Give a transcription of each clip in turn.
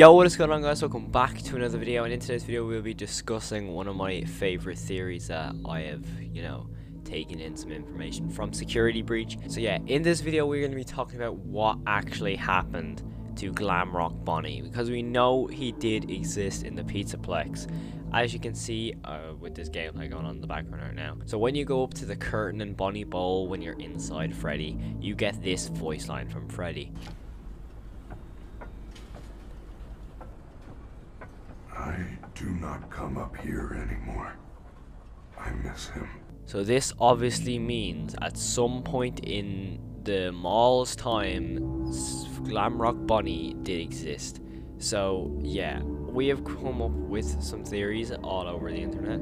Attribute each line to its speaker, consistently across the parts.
Speaker 1: Yo, what is going on guys? Welcome back to another video and in today's video we'll be discussing one of my favorite theories that I have, you know, taken in some information from Security Breach. So yeah, in this video we're going to be talking about what actually happened to Glamrock Bonnie because we know he did exist in the Pizzaplex as you can see uh, with this gameplay going on in the background right now. So when you go up to the curtain in Bonnie Bowl when you're inside Freddy, you get this voice line from Freddy.
Speaker 2: I do not come up here anymore. I miss him.
Speaker 1: So this obviously means at some point in the mall's time, Glamrock Bonnie did exist. So yeah, we have come up with some theories all over the internet.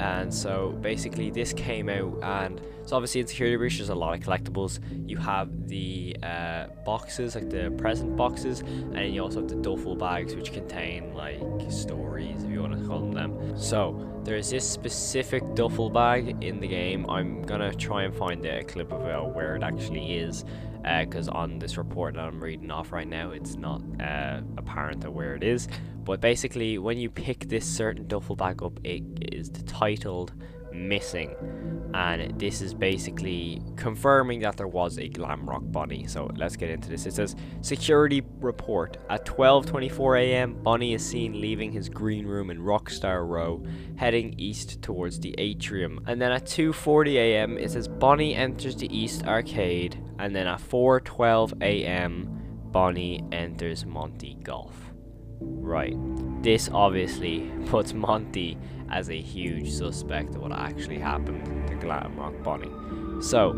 Speaker 1: And so basically this came out and so obviously in security breach there's a lot of collectibles. You have the uh, boxes like the present boxes and you also have the duffel bags which contain like stories if you want to call them them. So there's this specific duffel bag in the game. I'm gonna try and find a clip of it where it actually is because uh, on this report that I'm reading off right now, it's not uh, apparent where it is. But basically, when you pick this certain duffel bag up, it is titled missing and this is basically confirming that there was a Glamrock Bonnie so let's get into this it says security report at 12:24 a.m. Bonnie is seen leaving his green room in Rockstar Row heading east towards the atrium and then at 2:40 a.m. it says Bonnie enters the east arcade and then at 4:12 a.m. Bonnie enters Monty Golf right this obviously puts Monty as a huge suspect of what actually happened to Glamrock Bonnie. So,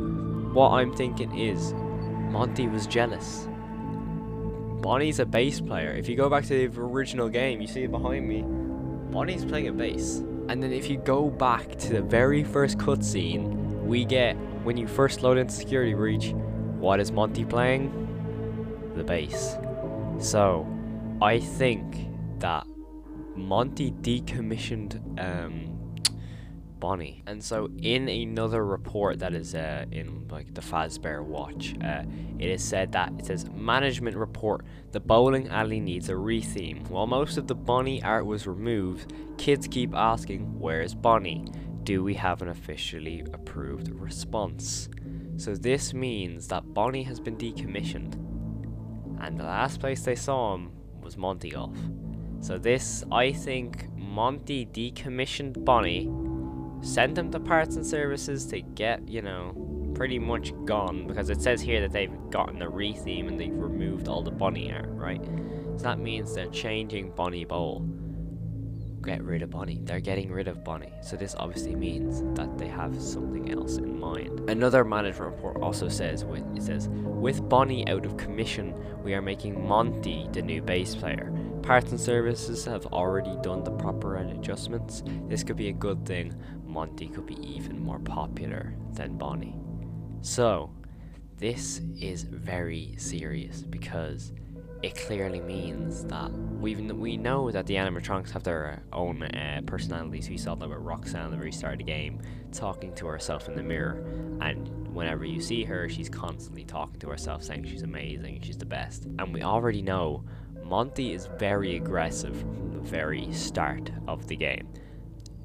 Speaker 1: what I'm thinking is, Monty was jealous. Bonnie's a bass player. If you go back to the original game, you see it behind me, Bonnie's playing a bass. And then if you go back to the very first cutscene, we get, when you first load into Security Breach, what is Monty playing? The bass. So, I think that Monty decommissioned um, Bonnie. And so in another report that is uh, in like the Fazbear Watch, uh, it is said that it says management report the bowling alley needs a retheme. While most of the Bonnie art was removed, kids keep asking, where's Bonnie? Do we have an officially approved response? So this means that Bonnie has been decommissioned. And the last place they saw him was Monty Golf. So this, I think, Monty decommissioned Bonnie, sent him to parts and services to get, you know, pretty much gone, because it says here that they've gotten a retheme and they've removed all the Bonnie art, right? So that means they're changing Bonnie Bowl. Get rid of Bonnie. They're getting rid of Bonnie. So this obviously means that they have something else in mind. Another management report also says, it says, with Bonnie out of commission, we are making Monty the new bass player. Parts and services have already done the proper adjustments. This could be a good thing. Monty could be even more popular than Bonnie. So, this is very serious because it clearly means that we we know that the animatronics have their own uh, personalities. We saw that with Roxanne at the very start of the game, talking to herself in the mirror, and whenever you see her, she's constantly talking to herself, saying she's amazing, she's the best. And we already know Monty is very aggressive from the very start of the game.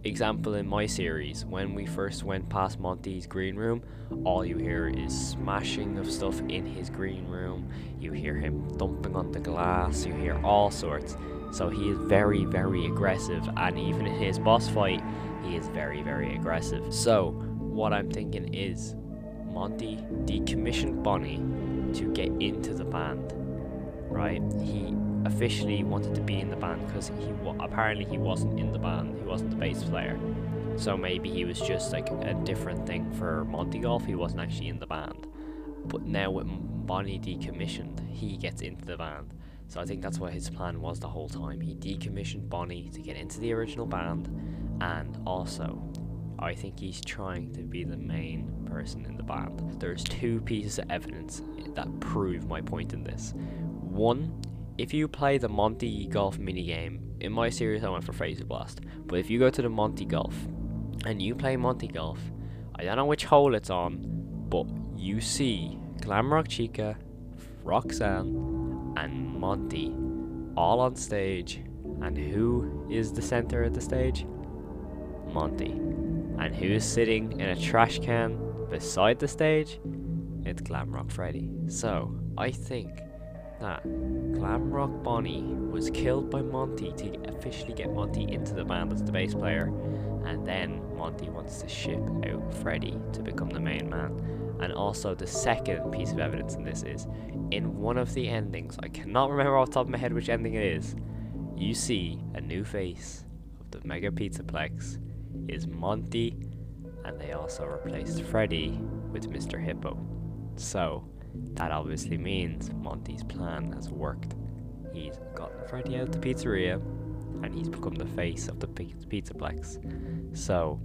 Speaker 1: Example in my series, when we first went past Monty's green room, all you hear is smashing of stuff in his green room, you hear him thumping on the glass, you hear all sorts. So he is very, very aggressive, and even in his boss fight, he is very, very aggressive. So, what I'm thinking is, Monty decommissioned Bonnie to get into the band, right? He officially wanted to be in the band because he apparently he wasn't in the band. He wasn't the bass player. So maybe he was just like a different thing for Monty Golf. He wasn't actually in the band. But now with Bonnie decommissioned, he gets into the band. So I think that's what his plan was the whole time. He decommissioned Bonnie to get into the original band, and also, I think he's trying to be the main person in the band. There's two pieces of evidence that prove my point in this. One if you play the Monty Golf minigame, in my series I went for Fazer Blast, but if you go to the Monty Golf and you play Monty Golf, I don't know which hole it's on, but you see Glamrock Chica, Roxanne, and Monty all on stage. And who is the center of the stage? Monty. And who's sitting in a trash can beside the stage? It's Glamrock Freddy. So, I think that Glamrock Bonnie was killed by Monty to officially get Monty into the band as the bass player, and then Monty wants to ship out Freddy to become the main man. And also, the second piece of evidence in this is in one of the endings, I cannot remember off the top of my head which ending it is, you see a new face of the Mega Pizzaplex is Monty, and they also replaced Freddy with Mr. Hippo. So, that obviously means Monty's plan has worked. He's gotten Freddy out the pizzeria, and he's become the face of the Pizza Pizzaplex. So,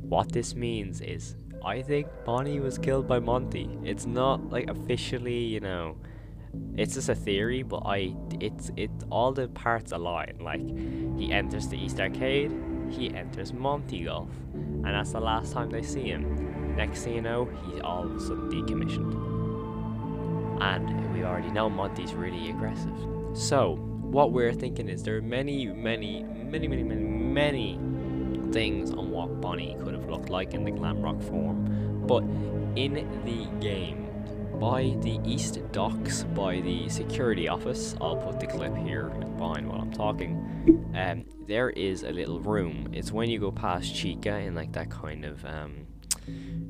Speaker 1: what this means is, I think Bonnie was killed by Monty. It's not like officially, you know, it's just a theory, but I, it's, it, all the parts align. Like, he enters the East Arcade, he enters Monty Golf, and that's the last time they see him. Next thing you know, he's all of a sudden decommissioned. And we already know Monty's really aggressive. So, what we're thinking is there are many, many, many, many, many, many things on what Bonnie could have looked like in the glam rock form. But in the game, by the east docks, by the security office, I'll put the clip here behind while I'm talking. Um, there is a little room. It's when you go past Chica in like that kind of um,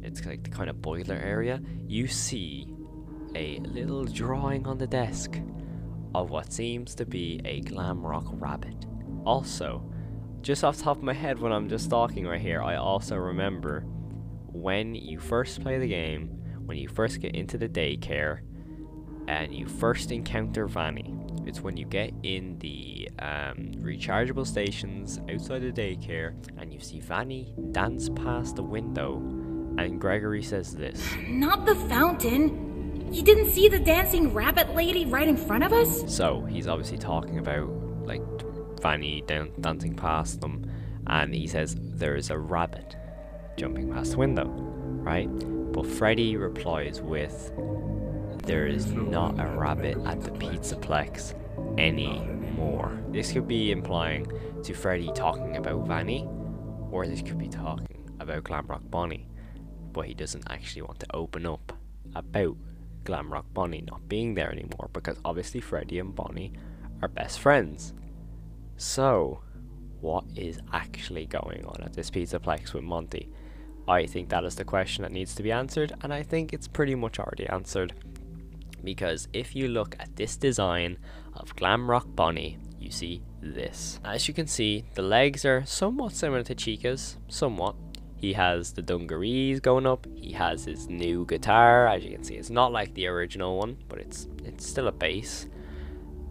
Speaker 1: it's like the kind of boiler area. You see a little drawing on the desk of what seems to be a Glamrock rabbit. Also, just off the top of my head when I'm just talking right here, I also remember when you first play the game, when you first get into the daycare, and you first encounter Vanny. It's when you get in the um, rechargeable stations outside the daycare and you see Vanny dance past the window, and Gregory says this
Speaker 3: Not the fountain! You didn't see the dancing rabbit lady right in front of us?
Speaker 1: So he's obviously talking about like Vanny down, dancing past them, and he says there is a rabbit jumping past the window, right? But Freddy replies with, "There is not a rabbit at the Pizzaplex anymore." This could be implying to Freddy talking about Vanny, or this could be talking about Glamrock Bonnie, but he doesn't actually want to open up about Glamrock Bonnie not being there anymore because obviously Freddy and Bonnie are best friends. So, what is actually going on at this Pizzaplex with Monty? I think that is the question that needs to be answered, and I think it's pretty much already answered. Because if you look at this design of Glamrock Bonnie, you see this. As you can see, the legs are somewhat similar to Chica's, somewhat, he has the dungarees going up. He has his new guitar. As you can see, it's not like the original one, but it's it's still a bass.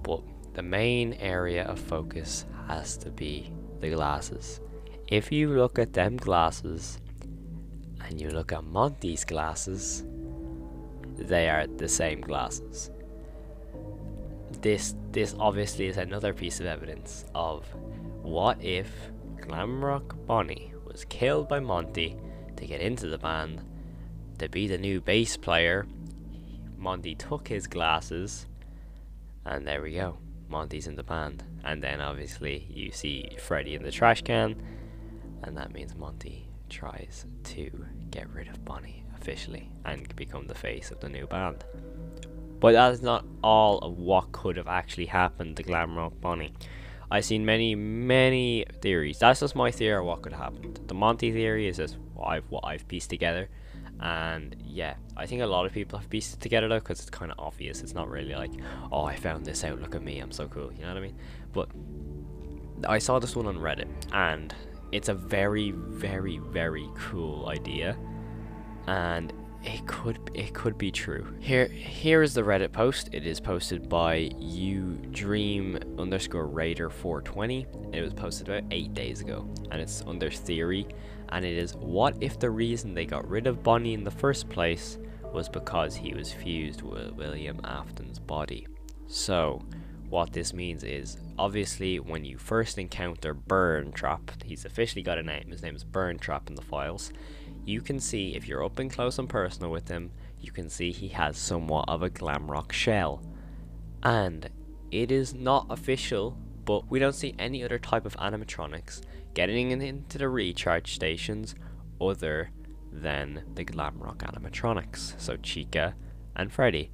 Speaker 1: But the main area of focus has to be the glasses. If you look at them glasses and you look at Monty's glasses, they are the same glasses. This this obviously is another piece of evidence of what if Glamrock Bonnie was killed by Monty to get into the band. To be the new bass player, Monty took his glasses, and there we go. Monty's in the band. And then obviously you see Freddy in the trash can, and that means Monty tries to get rid of Bonnie officially and become the face of the new band. But that is not all of what could have actually happened to Glamrock Bonnie. I've seen many, many theories. That's just my theory of what could happen. The Monty theory is just what I've, what I've pieced together. And yeah, I think a lot of people have pieced it together though, because it's kind of obvious. It's not really like, oh, I found this out. Look at me, I'm so cool. You know what I mean? But I saw this one on Reddit, and it's a very, very, very cool idea. And it could it could be true. Here here is the Reddit post. It is posted by you dream underscore raider 420. It was posted about eight days ago, and it's under theory. And it is what if the reason they got rid of Bonnie in the first place was because he was fused with William Afton's body. So what this means is obviously when you first encounter Burntrap, he's officially got a name. His name is Burntrap in the files you can see if you're up and close and personal with him, you can see he has somewhat of a glamrock shell. And it is not official, but we don't see any other type of animatronics getting into the recharge stations other than the Glamrock animatronics. So Chica and Freddy.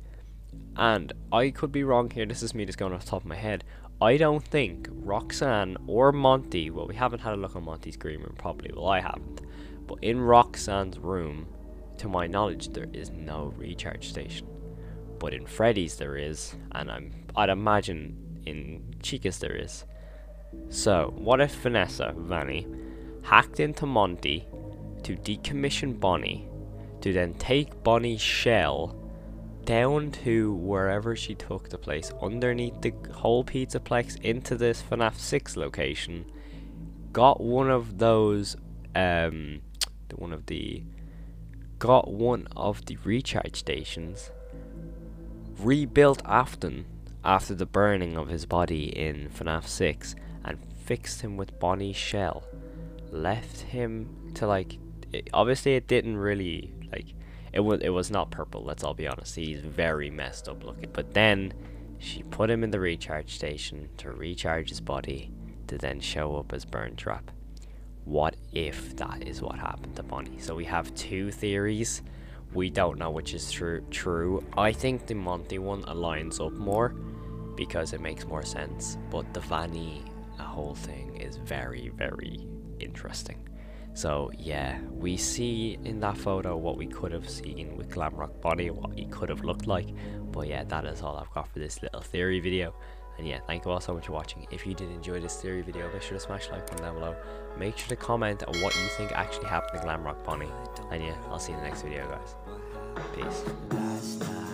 Speaker 1: And I could be wrong here, this is me just going off the top of my head. I don't think Roxanne or Monty, well, we haven't had a look on Monty's green room probably, well, I haven't. But in Roxanne's room, to my knowledge, there is no recharge station. But in Freddy's there is, and I'm, I'd imagine in Chica's there is. So, what if Vanessa, Vanny, hacked into Monty to decommission Bonnie, to then take Bonnie's shell down to wherever she took the place, underneath the whole Pizzaplex into this FNAF 6 location, got one of those, um, one of the, got one of the recharge stations, rebuilt Afton after the burning of his body in FNAF 6, and fixed him with Bonnie's shell, left him to like, it, obviously it didn't really, like, it was it was not purple. Let's all be honest. He's very messed up looking. But then she put him in the recharge station to recharge his body to then show up as Burntrap. What if that is what happened to Bonnie? So we have two theories. We don't know which is true. True. I think the Monty one aligns up more because it makes more sense. But the Vanny uh, whole thing is very very interesting. So yeah, we see in that photo what we could have seen with Glamrock Bonnie, what he could have looked like. But yeah, that is all I've got for this little theory video. And yeah, thank you all so much for watching. If you did enjoy this theory video, make sure to smash like button down below. Make sure to comment on what you think actually happened to Glamrock Bonnie. And yeah, I'll see you in the next video, guys. Peace.